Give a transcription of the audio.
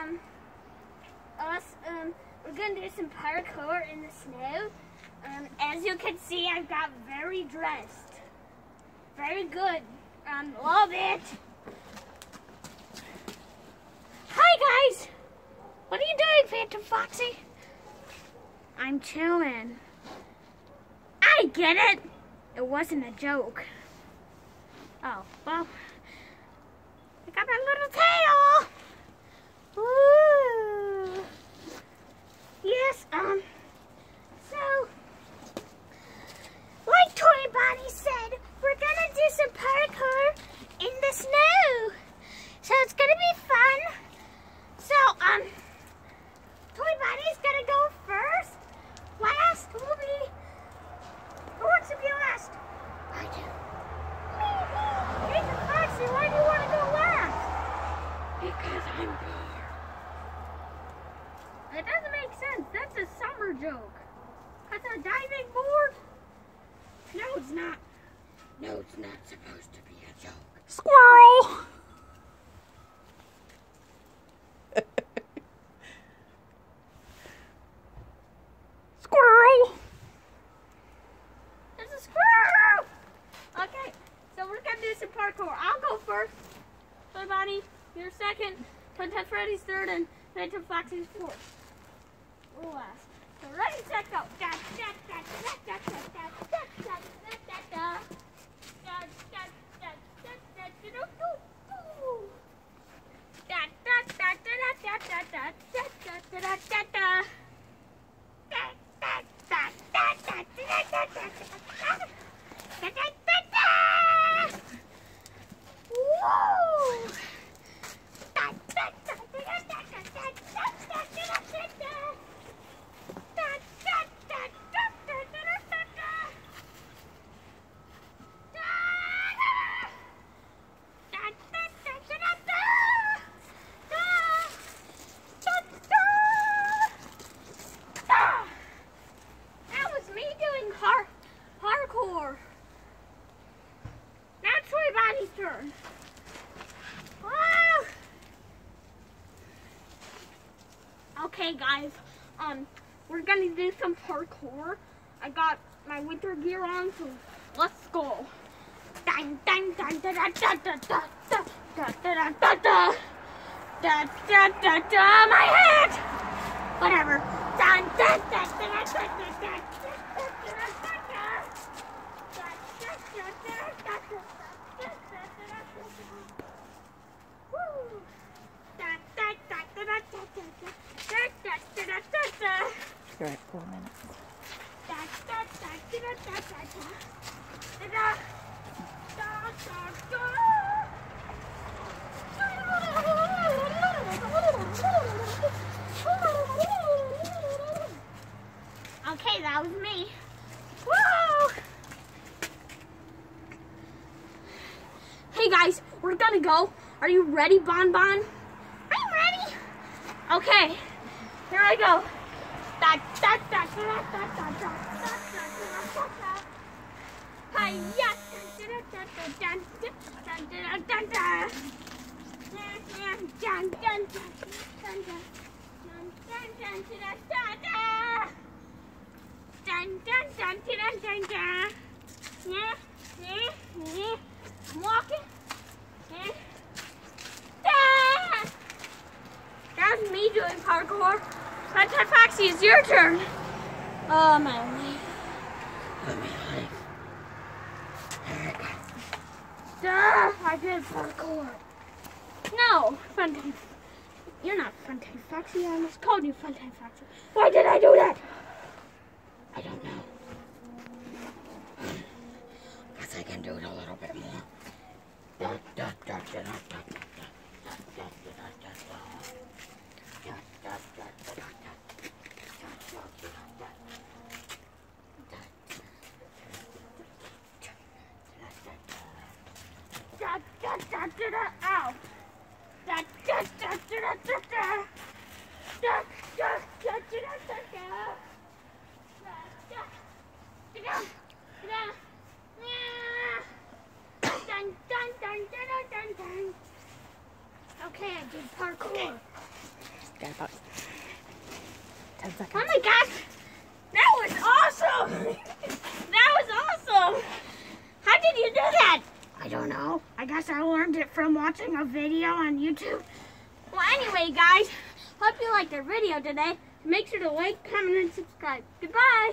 um, us, um, we're gonna do some parkour in the snow. Um, as you can see, I've got very dressed. Very good. Um, love it. Hi guys! What are you doing, Phantom Foxy? I'm chilling. I get it! It wasn't a joke. Oh, well, I got my little tail! Ooh. Yes, um, so, like Toy Bonnie said, we're gonna do some parkour in the snow. So it's gonna be fun. So, um, Toy Bonnie's gonna go first. Last will be, who wants to be last? I do. Me, me. Hey, Foxy, why do you want to go last? Because I'm bored. It doesn't make sense. That's a summer joke. That's a diving board. No, it's not. No, it's not supposed to be a joke. Squirrel! Squirrel! It's a squirrel. Okay, so we're gonna do some parkour. I'll go first. Toy Bonnie, you're second. Princess Freddy's third, and Phantom Foxy's fourth. We're last. So ready, set, go. Da, da, da, da, da, da, da, da, da, da, da, da. Da, da, da, da, da, da, do, do, do. Da, da, da, da, da, da, da, da, da, da, da, da, da. Da, da, da, da, da, da, da, da, da, da. Da, Okay, guys. Um, we're gonna do some parkour. I got my winter gear on, so let's go. Dun dun dun dun dun dun dun dun dun dun dun dun dun dun dun dun dun my head. Whatever. Dun dun dun dun dun dun dun dun dun. You're at four minutes. Okay, that was me. Woo! Hey guys, we're gonna go. Are you ready, Bon Bon? I'm ready. Okay, here I go. Walking. That was me doing parkour. Sunshine Foxy, it's your turn. Oh my life. Oh, Let me life. Duh, I did parkour. No, Funtime. You're not Funtime Foxy. I almost called you Funtime Foxy. Why did I do that? I don't know. Guess I can do it a little bit more. Da, da, da, Da, da, da, da, da, da. Da da da da da. Ow. Da da da da da da da. Da da da da da da da. Da da da da da. Dun dun dun dun dun dun dun. Okay, I did parkour. Got about 10 seconds. Oh my gosh! That was awesome! that was awesome! How did you do that? I don't know. I guess I learned it from watching a video on YouTube. Well, anyway, guys, hope you liked our video today. Make sure to like, comment, and subscribe. Goodbye!